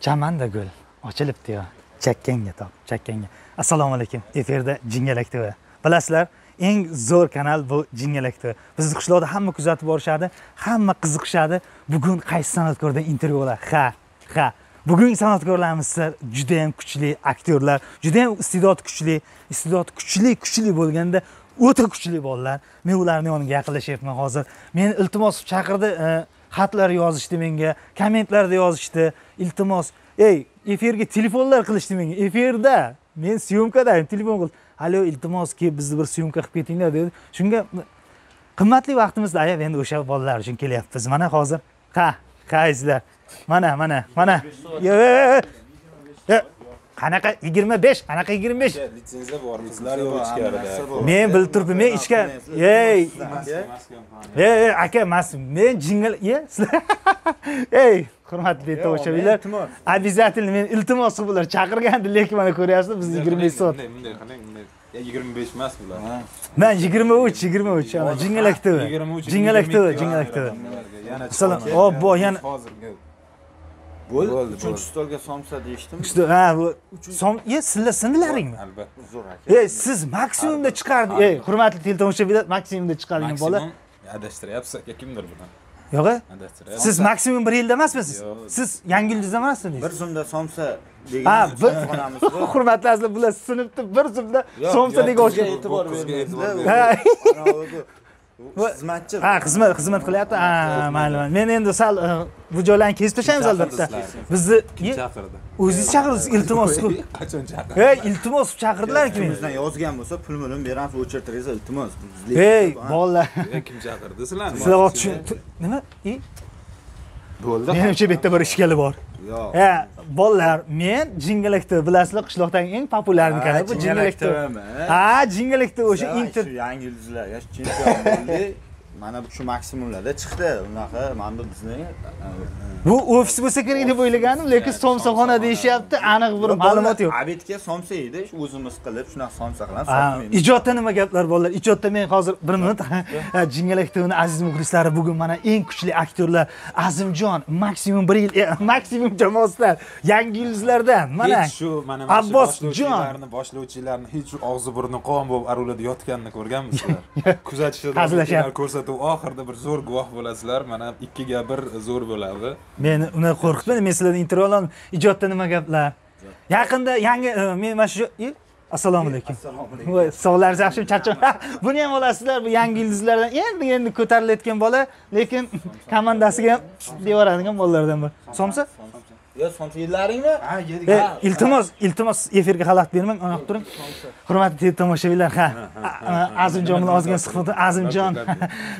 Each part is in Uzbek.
chamanda gul. Ochilibdi yo. Chakkangga top chakkangga assalomu alaykum. Efirda jingalak tv bilasizlar eng zo'r kanal bu jingalak tv bizni qishloqda hamma kuzatib borishadi hamma qiziqishadi. Bugun qaysi san'atkordan intervyular? Ha ha. Bugungi san'atkorlarimiz sizlar judayam kuchli aktyorlar judayam iste'dod kuchli iste'dod kuchli kuchli bo'lganda o'ta kuchli bolalar. Men ularni yoniga yaqinlashyapman hozir. Meni iltimos chaqirdi e, xatlar yozishdi menga kommentlarda yozishdi. Iltimos ey efirga telefonlar qilishdi menga. Efirda men syomkadayim telefon qilib alo iltimos kelib bizni bir syomka qilib ketinglar dedi. Shunga qimmatli vaqtimizni ayab endi o'sha bolalar uchun kelyapmiz. Mana hozir. Ha qaysizlar mana mana mana. Qanaqa yigirma besh? Qanaqa yigirma besh? Litsenziya bor qizlar yo'q ichkarida men bilib turibdim men ichkari ey ey aka emas men jingal ye? Sizlar ey hurmatli tomoshabinlar обязательно men iltimos. Qilib ular chaqirgandi lekin mana ko'ryapsizlar biz yigirma besh soat. bunday qarang bunday? Yigirma besh emas bular. Man yigirma uch yigirma uch jingalak tv yigirma uch jingalak tv jingalak tv yana Assalom. Obbo, yana- hozirgi bo'ldi uchinchi stolga somsa deyishdimi? Usta, ha bu som ye sizlar sindilaringmi albatta zo'r aka ey siz maksimumda chiqardi ey hurmatli teletomoshabinlar maksimumda chiqargan bola. Adashtiryapsiz aka kimdir buni? Yo'q adashtiryapsiz. Siz maksimum bir yilda emasmisiz? Siz yangi yulduz emasmisiz bir so'mda somsa ha degan bir xonamiz bor. Hurmatli azizlar bular sinibdi bir zumda somsa degan e'tibor Bizga xizmatchi ha xizmat xizmat qilyapti? Ha mayli mayli. men endi sal e, bu joylarni kesib tashlaymiz albatta. bizni kim chaqirdi? O'zingiz chaqirdingiz iltimos qilib qachon chaqirdi? Ey iltimos qilib chaqirdilarki meni bizdan yozgan bo'lsa pul mulini beramiz o'chirtiringiz iltimos. Ey bolalar kim chaqirdi sizlarni? Sizlar nima? Bo'ldi. Menimcha bu yerda bir ishkali bor yo'q. Ha bolalar men jingalakda bilasizlar qishloqdagi eng populyarniy kanal bu jingalakda ha jingalakda o'sha yangi yulduzlarga chempion bo'ldik mana shu maksimumlarda chiqdi. Unaqa mana bu bizni bu ofis bo'lsa kerak deb o'ylagandim lekin somsaxona deyishyapti aniq bir ma'lumot yo'q. Abidga somsa edi shu o'zimiz qilib shunaqa somsa qilamiz ijodda nima gaplar bolalar? Ijodda men hozir bir minut jingalak tvni aziz muxlislari bugun mana eng kuchli aktyorlar azimjon maksimum bir yil e, maksimum jamoasidan yangi yulduzlardan mana shu mana Abbosjon. boshlovchilarni hech og'zi burni qon bo'lib arulada yotganini ko'rganmisizlar kuzatishda Hazillashyapti. Ko'rsatuv oxirida bir zo'r guvoh bo'lasizlar. Mana ikkiga bir zo'r bo'ladi. Meni uni qo'rqitmang men sizlardan intervyu olaman ijodda nima gaplar? Yaqinda yangi e, men mana shu assalomu alaykum. Assalomu alaykum. Voy, sog'laringiz yaxshimi charchab buni ham olasizlar bu yangi yulduzlardan. Endi endi ko'tarilayotgan bola lekin komandasiga ham deyaveradigan bolalardan bir somsa yo somsa yillaringmi? Ha yedik. Iltimos iltimos efirga xalaqit bermang oyoq turing hurmatli tomoshabinlar ha. Azimjon bilan ozgina suhbat azimjon.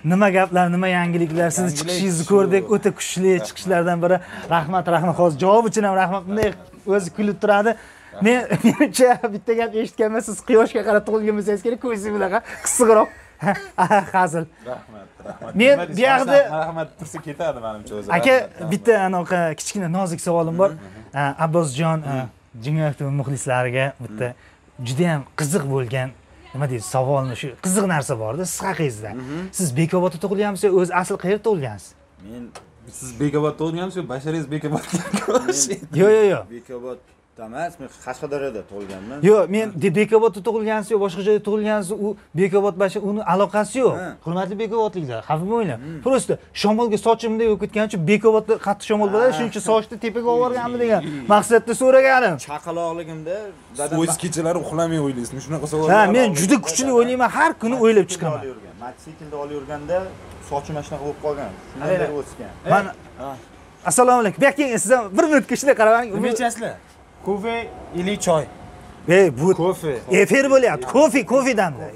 nima gaplar nima yangiliklar? Sizni chiqishingizni ko'rdik o'ta kuchli chiqishlardan biri. Rahmat rahmat. Hozir javob uchun ham rahmat. Bunday o'zi kulib turadi. Men menimcha bitta gap eshitganman siz quyoshga qarab tug'ilgan bo'lsangiz kerak ko'zingiz bunaqa qisiqroq hazil. Rahmat rahmat. Men bu yoqda- rahmat tursa ketadi manimcha o'zi. Aka bitta anaqa kichkina nozik savolim bor. A, abbosjon jingoyak tv muxlislariga bitta judayam qiziq bo'lgan nima deysiz savolni shu qiziq narsa borda siz haqingizda. Siz bekobodda tug'ilganmisiz yo o'zi asli qayerda tug'ilgansiz? Men siz bekobodda tug'ilganmisiz basharingiz bekobodda yo'q yo'q yo'q bekobodda emas men qashqadaryoda tug'ilganman. Yo'q men bekobodda tug'ilgansiz yo boshqa joyda tug'ilgansiz u bekobod bashi uni aloqasi yo'q. Hurmatli bekobodliklar xafa bo'lmanglar просто shamolga sochim bunday bo'lib ketgani uchun bekobodda qattiq shamol bo'ladi shuning uchun sochni tepaga olib borganmi degan maqsadda so'raganim. Chaqaloqligimda dadam o'zi kechalari uxlamay o'ylaysizmi? Shunaqa savol ha men juda kuchli o'ylayman har kuni o'ylab chiqaman. mototsiklda olib yurganda sochim mana shunaqa bo'lib qolgan shundan beri o'sgan. Mana assalomu alaykum. Bu yoqqa keling siz ham bir minutga ishlar qaravering Nechasizlar? Kofe или choy? ey bu kofe. Efir bo'lyapti kofe damda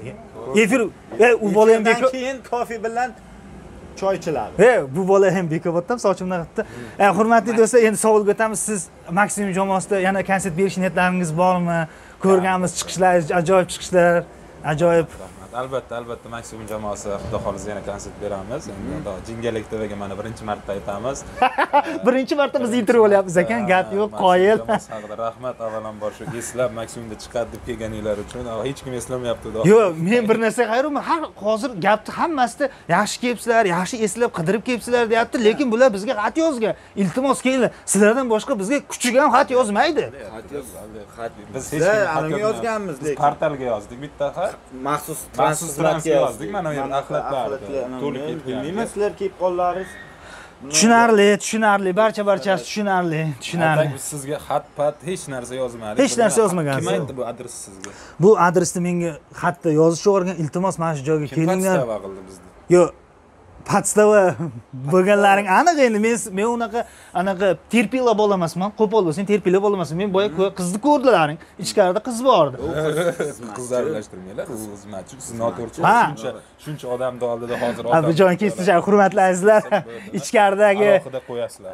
efir ey u bola ham Efirdan beko keyin kofe bilan choy ichiladi ey bu bola ham bekoboddan sochim naqatda ey hurmatli do'stlar endi savolga o'tamiz siz maksimum jamoasida yana konsert berish niyatlaringiz bormi? Ko'rganmiz chiqishlaringiz ajoyib chiqishlar ajoyib albatta albatta maksimum jamoasi xudo xohlasa yana konsert beramiz. Endi xudo jingalak tvga mana birinchi marta aytamiz. Birinchi marta biz intervyu olyapmiz ekan gap yo'q qoyil. haqida rahmat avvalambor shu eslab maksimumda chiqadi deb kelganinglar uchun. Hech kim eslamayapti xudo yo'q men bir narsaga hayronman. Har hozir gapni hammasida yaxshi kelibsizlar yaxshi eslab qidirib kelibsizlar deyapti lekin bular bizga xat yozgan. Iltimos kelinglar. Sizlardan boshqa bizga kuchuk ham xat yozmaydi. Biz hech xat yozmadik. yozganmiz lekin. portalga yozdik bitta xat. Maxsus Translyatsiya yozdik, mana bu yerda axlatlar ketgan. bilmayman sizlar kelib qoldingiz tushunarli tushunarli barcha barchasi tushunarli tushunarli biz sizga xat pat hech narsa yozmadik Hech narsa yozmagansiz. kim aytdi bu adres sizga? Bu adresni menga xatda yozishni o'rgan iltimos mana shu joyga kim kelinglar. podstava qildi bizni yo'q podstava bo'lganlaring aniq endi. Men men unaqa anaqa terpila bola emasman qo'pol bo'lsang terpila bola emasman men boya qizni ko'rdilaring ichkarida qiz bor edi qizlar aralashtirmanglar u xizmatchi siz noto'g'ri. Ha. shuncha shuncha odamni oldida hozir joyni kesishar hurmatli azizlar. Ichkaridagi alohida qo'yasizlar.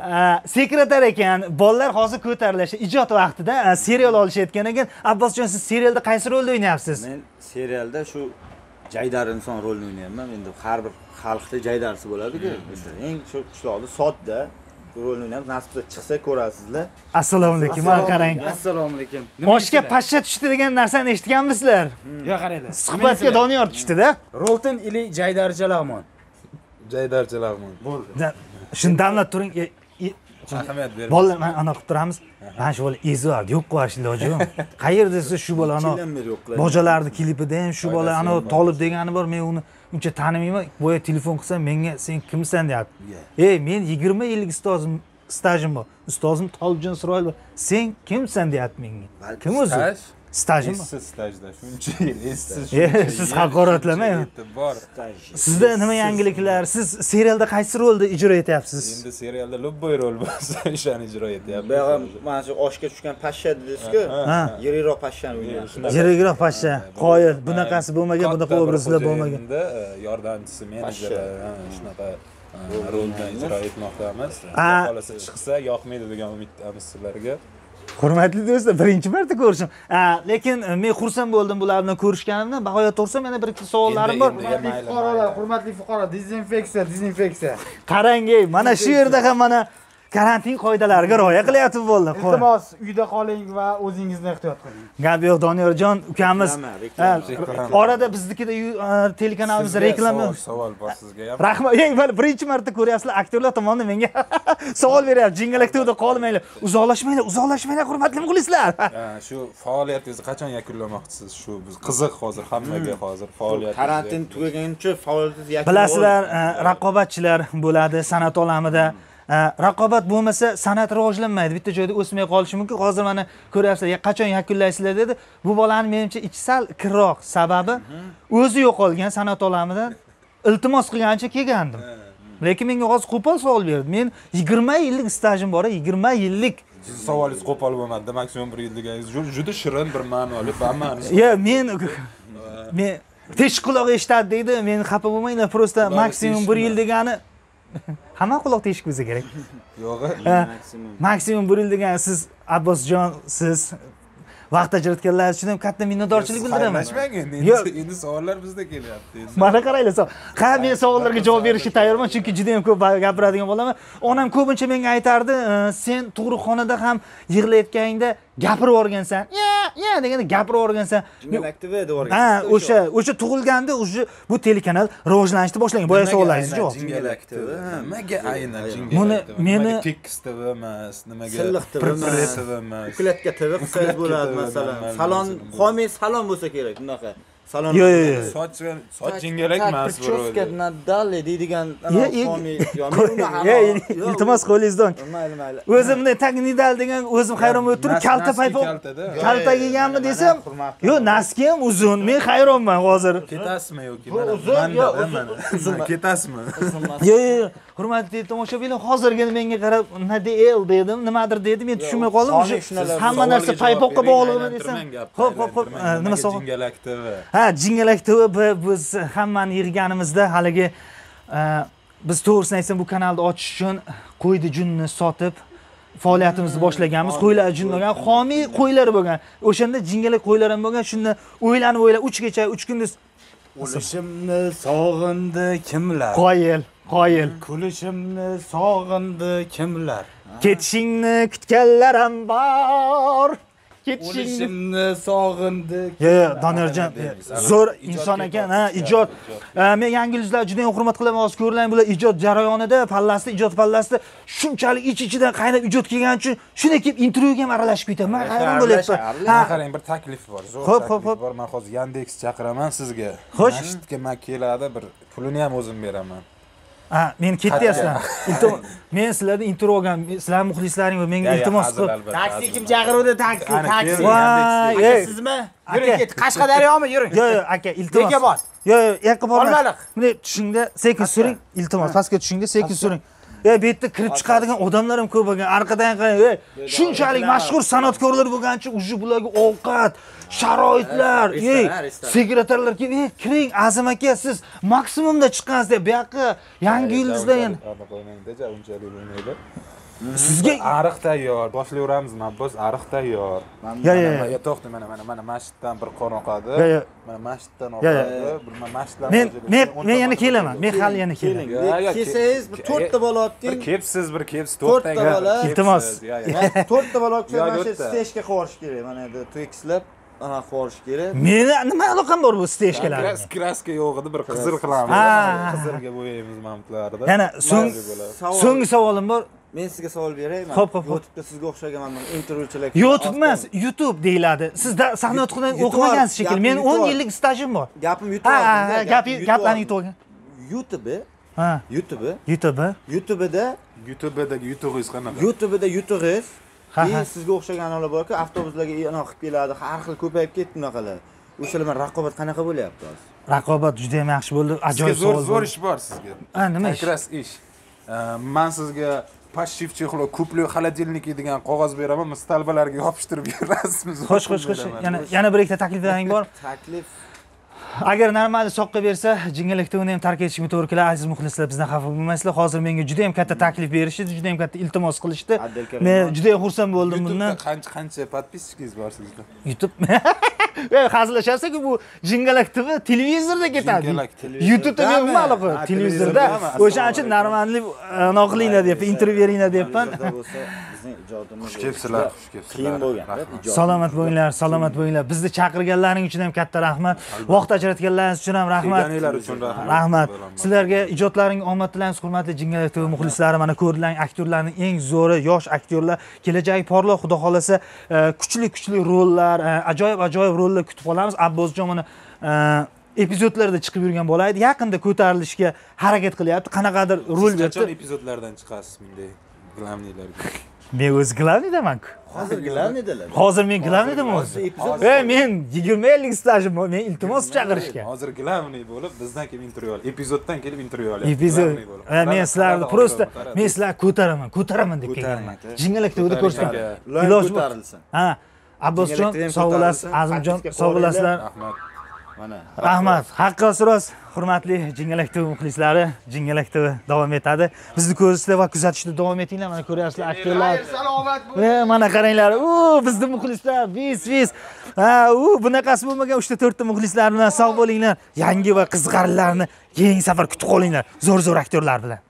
Sekretar ekan. Bolalar hozir ko'tarilishdi ijod vaqtida serial olishayotgan ekan abbosjon siz serialda qaysi rolda o'ynayapsiz? Men serialda shu jaydar inson rolini o'ynayapman. Endi har bir xalqda jaydarsi bo'ladi-ku. O'sha eng shu qishloqda sodda rolni o'ynayapman nasib qilsa chiqsa ko'rasizlar. Assalomu alaykum mana qarang. assalomu alaykum. Oshga pashsha tushdi degan narsani eshitganmisizlar? Yo'q qaraydi suhbatga doniyor tushdida. Rolton ili jaydar jalag'mon jaydarchi lag'mon. Da- shuni damlab turing e- ahamiyat bermang bolalar mana anaqa qilib turamiz. Mana shu bola ezyapti yo'q qilish iloji yo'q qayerda siz shu bola anavi bojalarni klipida ham shu bola anavi tolib degani bor. Men uni uncha tanimayman. Boya telefon qilsam menga sen kimsan deyapti. Ey men yigirma yillik ustozim stajim bor. Ustozim tolibjon isroilov sen kimsan deyapti menga? Kim o'zi staj. Stajim bor essiz stajda shuncha yil. Essiz E, siz haqoratlamang. bor. Sizda nima yangiliklar? Siz serialda qaysi rolni ijro etyapsiz? Endi serialda любой rol bo'lsa o'shani ijro etyapmiz. Buyog'i mana shu oshga tushgan pashsha dedingiz-ku ha yirikroq pashshani o'ynayapsiz yirigiroq pashsha qoyil bunaqasi bo'lmagan bunaqa obrazlar bo'lmagan. xo'jayinda yordamchisi menejeri shunaqa ha, rolda ijro etmoqdamiz. Xohlasa chiqsa yoqmaydi degan umiddamiz sizlarga hurmatli do'stlar birinchi marta ko'rishim. Lekin e, men xursand bo'ldim bular bilan ko'rishganimdan. Bahoya to'g'risam yana bir ikki savollarim bor. hurmatli fuqarolar hurmatli fuqaro dezinfeksiya dezinfeksiya. Qarang ey mana shu yerda ham mana karantin qoidalariga rioya qilyapti bo'ldi iltimos uyda qoling va o'zingizni ehtiyot qiling. Gap yo'q doniyorjon ukamiz. Orada biznikida e, telekanalimiz Sizga reklama. savol- bor sizga ham rahmat ey mana birinchi marta ko'ryapsizlar aktyorlar tomonidan menga savol beryapti. Jingalakda qolmanglar uzoqlashmanglar uzoqlashmanglar hurmatli muxlislar. Shu faoliyatingizni qachon yakunlamoqchisiz? Shu biz qiziq hozir hammaga hozir faoliyat karantin tugaguncha faoliyatingiz yakun bilasizlar e, raqobatchilar bo'ladi san'at olamida raqobat bo'lmasa san'at rivojlanmaydi. Bitta joyda o'smay qolishi mumkin. Hozir mana ko'ryapsizlar "Ya, qachon yakunlaysizlar? dedi. Bu bolani menimcha ichi sal kirroq sababi o'zi yo'qolgan san'at olamidan iltimos qilganicha kelgandim. Lekin menga hozir qo'pol savol berdi. Men yigirma yillik stajim bor yigirma yillik sizni savolingiz qo'pol bo'lmadida maksimum bir yil deganingiz ju- juda shirin bir ma'noli hammani ya men men teshik quloq eshitadi deydi. Men xafa bo'lmanglar просто maksimum bir yil degani hamma quloq teshik bo'lsa kerak. Yo'g'i. Maksimum. maksimum bir yil degani siz abbosjon siz vaqt ajratganlar uchun ham katta minnatdorchilik bildiraman endi. Yo'q. endi endi savollar bizda kelyapti endi. Mana qaranglar ha men savollarga javob berishga tayyorman chunki juda yam ko'p gapiradigan bo'laman. Onam ko'pincha menga aytardi "E, sen tug'ruqxonada ham yig'layotganingda gapirib yuborgansan. Ya ya deganda gapirib yuborgansan. Ha o'sha o'sha tug'ilganda уже bu telekanal rivojlanishni boshlagan boya savollaringiz javob. jingalak tv nimaga aynan jingalak Buni meni- tekis tv emas nimaga Silliq TV emas. ukulatka tv qilsangiz bo'ladi masalan salon homiy salon bo'lsa. kerak bunaqa. Salon Yo'q, yo'q, yo'q. soch soch jingalak emas deydigan uni hamon- Ey, yo'q, iltimos qo'lingizdan mayli mayli. O'zim bunday tak nidal degan o'zim hayron bo'lib turib kalta paypoq kalta kiyganmi desam yo'q naski ham uzun men hayronman hozir. Ketasizmi yoki uzun, ketasizmi? yo'q yo'q hurmatli tomoshabinlar hozirgina menga qarab nadel dedim. Nimadir dedi men tushunmay qoldim. Shunaqa hamma narsa paypoqqa bog'liqmi desam ho'p ho'p ho'p nima savol jingalak tv. Ha jingalak tv bi- biz hammani yig'ganimizda haligi e, biz to'g'risini aytsam bu kanalni ochish uchun qo'yni junni sotib faoliyatimizni boshlaganmiz. qo'ylar junni bo'lgan homiy qo'ylar bo'lgan. O'shanda jingalak qo'ylar ham bo'lgan shunda o'ylanib o'ylab uch kecha uch kunduz o'lishimni sog'indi kimlar? Qoyil qoyil kulishimni sog'indi kimlar ketishingni kutganlarim bor ketishingni sog'indi Yo, yo, Doniyorjon, zo'r inson ekan, ha, ijod. Men yangi yulduzlarni juda ham hurmat qilaman. Hozir ko'rlang, bular ijod jarayonida, pallasida, ijod pallasida shunchalik ich-ichidan qaynab ijod kelgani uchun shunday kelib intervyuga ham aralashib ketaman. Men hayron bo'lyapman. Ha, qarang bir taklif bor. Zo'r taklif xo'p, xo'p. bor. Men hozir Yandex chaqiraman sizga. Xo'sh. Masjidga man keladi, bir pulini ham o'zim beraman. Ha, men ketyapman. Iltimos, men sizlardan intervyu olgan, sizlar muxlislaring va menga iltimos qilib. taksi kim chaqiruvdi taksi taksi Aka, sizmi yuring ket qashqadaryomi yuring Yo, yo, aka, iltimos. Bekobod. Yo, yo, yoqqa bormang. Olmaliq. Bunday tushingda sekin suring, iltimos. Pastga tushingda sekin suring. E, bu yerda kirib chiqadigan odamlar ham ko'p ekan. Arqadan qarang, ey, shunchalik mashhur san'atkorlar bo'lgani uchun уже bularga ovqat, sharoitlar, ey, sekretarlar kelib, ey, kiring, Azim aka, siz maksimumda chiqqansiz deb, bu yoqqa yangi yulduzlar yana. Ana qo'ymangda, unchalik bo'lmaydi. Sizga Ariq tayyor. Boshlayveramiz, Mabbos, ariq tayyor. Yo, yo, Mana to'xta, mana mana mana masjiddan bir qon oqadi. Mana masjiddan oqadi. Masjiddan Men men men yana kelaman. Men hali yana kelaman. keling kelsangiz bir to'rtta bola Bir otding kepsiz, bir kepsiz To'rtta bola. Iltimos. To'rtta bola olib Yo, mana shu yo'qda. stejga qovurish kerak mana endi tekislab ana qovurish kerak Meni nima aloqam bor bu stejkalarga? Kras kraska yo'q edi, bir qizil qilamiz. Ha. Qizilga bo'yaymiz mamtlarida. Yana so'ng so'nggi savolim bor. men sizga savol beray man Xo'p, xo'p, xo'p. youtubeda sizga o'xshagan mana intervyuchilar YouTube emas, YouTube deyiladi. Siz sahna YouTube- o'qimagansiz shekilli. Men YouTube- 10 yillik stajim bor. gapim ha, gap gaplarni yutib olgan. youtube Ha, youtube YouTube. youtube'da YouTube'dagi YouTube'ingiz qanaqa? youtube'da yutug'iz И sizga o'xshagan analar borku avtobuslarga anaqa qilib keladi har xil ko'payib ketdi bunaqalar o'shalar bilan raqobat qanaqa bo'lyapti hozir Raqobat juda ham yaxshi bo'ldi. Ajoyib zo'r savol zo'r ish bor sizga. Ha, nima ish? Kras ish. Men sizga passiv chexlo kupli холодильники degan qog'oz beraman, siz talbalarga yopishtirib berasiz. Xo'sh, xo'sh, xo'sh. Yana yana bir ikkita takliflaring bor. taklif Agar normal soqqa bersa, jingalakda uni ham tark etishga to'g'ri keladi. Aziz muxlislar, bizdan xafa bo'lmaysizlar. Hozir menga juda ham katta taklif berishdi, juda ham katta iltimos qilishdi. Men juda ham xursand bo'ldim bundan. qancha qancha подписчиkingiz bor sizda? YouTube. Hazillashasiz-ku bu Jingalak TV televizorda ketadi. Jingalak televizor. YouTube'da men nima aloqa? Televizorda. O'shaning uchun normalni anaqa qilinglar deyapman, intervyu beringlar deyapman. Bizning ijodimiz Xush kelibsizlar, xush kelibsizlar. qiyin bo'lgan. Salomat bo'linglar, salomat bo'linglar. Bizni chaqirganlaring uchun ham katta rahmat. Vaqt ajratganlaringiz uchun ham rahmat. Kelganinglar uchun rahmat. Rahmat. Sizlarga ijodlaring omad tilaymiz, hurmatli Jingalak TV muxlislari. Mana ko'rdilang aktyorlarning eng zo'ri yosh aktyorlar. Kelajagi porloq, xudo xolasa, e, kuchli kuchli rollar, e, ajoyib ajoyib rollar kutib qolamiz. Abbosjon mana e, epizodlarda chiqib yurgan bola edi. Yaqinda ko'tarilishga harakat qilyapti. Qanaqadir rol Siz qachon berdi. epizodlardan chiqasiz bunday glamnilarga? Men o'zi glavniydaman-ku. hozir glavniydalar Hozir men glavniydaman o'zi. Ey, men 20 yillik stajim bor. Men iltimos chaqirishgan. Hozir glavniy bo'lib, bizdan kelib intervyu ol. Epizoddan kelib intervyu olyapti. Epizod. E, men sizlarni просто men sizlarni ko'taraman, ko'taraman deb kelganman. Jingalak aka. loyiha Iloji bor. ko'tarilsin Ha, Abbosjon TV sog' bo'lasiz, Azimjon sog' bo'lasizlar. Rahmat. Mana Rahmat. Haqqi rost, hurmatli Jingalak TV muxlislari, Jingalak TV davom etadi. Bizni ko'rishda va kuzatishda davom etinglar. Mana ko'ryapsizlar aktyorlar. salomat E, mana qaranglar. U bizni muxlislar, vis vis. Ha, u bunaqasi bo'lmagan 3 ta 4 ta muxlislar bilan sog' bo'linglar. Yangi va qiziqarlilarni keyingi safar kutib qolinglar. Zo'r zo'r aktyorlar bilan.